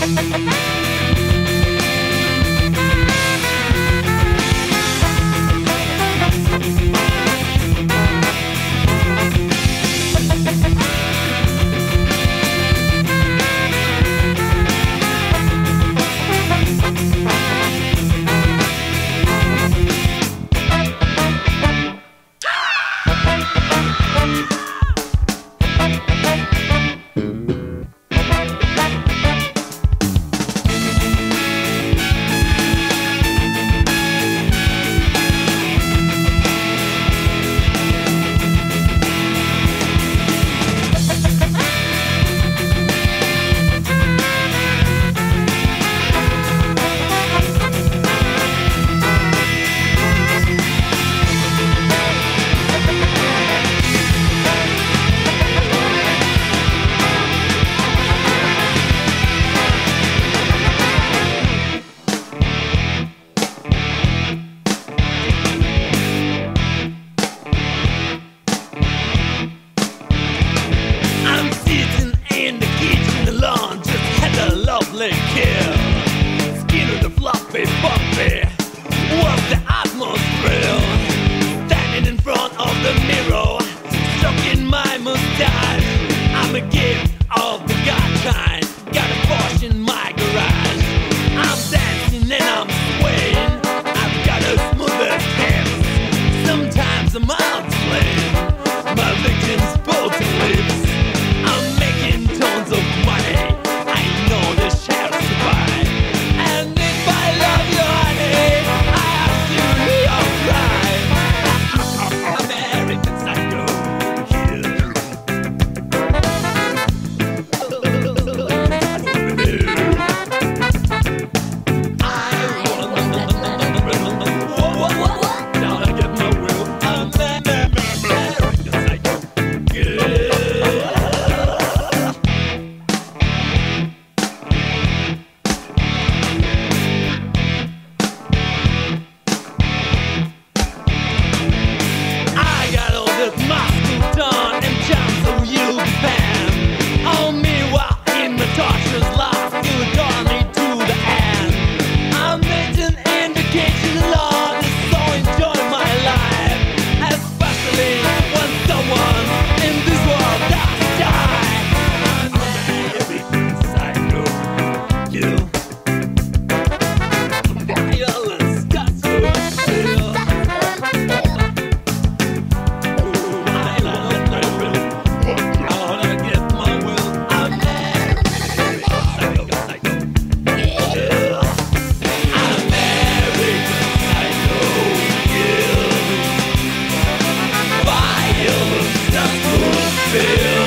Thank feel